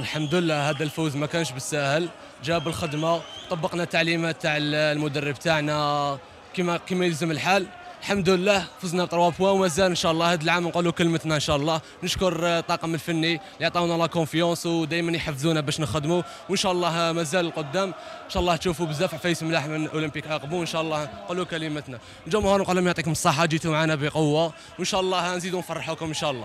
الحمد لله هذا الفوز ما كانش بالساهل. جبناه بالخدمة طبقنا تعليمات تاع المدرب تاعنا كما كما يلزم الحال. الحمد لله فزنا 3 points ومازال إن شاء الله هذا العام نقولوا كلمتنا إن شاء الله. نشكر آه، الطاقم الفني اللي عطاونا la confiance ودائما يحفزونا باش نخدموا. وإن شاء الله آه، مازال القدام. إن شاء الله تشوفوا بزاف عفايس ملاح من أولمبيك أقبو. إن شاء الله نقولوا كلمتنا. الجمهور نقول لهم يعطيكم الصحة جيتوا معنا بقوة. وإن شاء الله آه، نزيدوا نفرحوكم إن شاء الله.